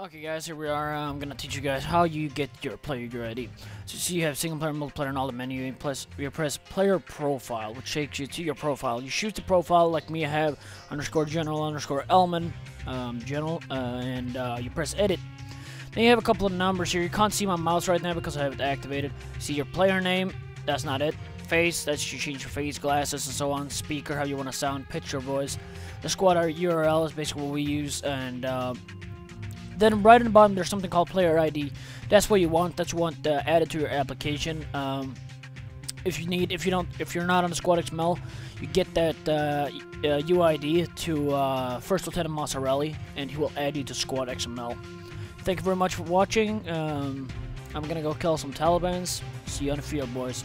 Okay guys, here we are. I'm gonna teach you guys how you get your player ID. So see you have single player, multiplayer, and all the menu. Press, you press player profile, which takes you to your profile. You choose the profile like me. I have underscore general underscore Elman um, general, uh, and uh, you press edit. Then you have a couple of numbers here. You can't see my mouse right now because I have it activated. See your player name. That's not it. Face. That's you change your face, glasses, and so on. Speaker, how you want to sound, picture, voice. The squad URL is basically what we use, and. Uh, then right in the bottom, there's something called player ID. That's what you want. That's what you want uh, added to your application. Um, if you need, if you don't, if you're not on the Squad XML, you get that uh, uh, UID to uh, First Lieutenant Mozzarelli, and he will add you to Squad XML. Thank you very much for watching. Um, I'm gonna go kill some Talibans. See you on the field, boys.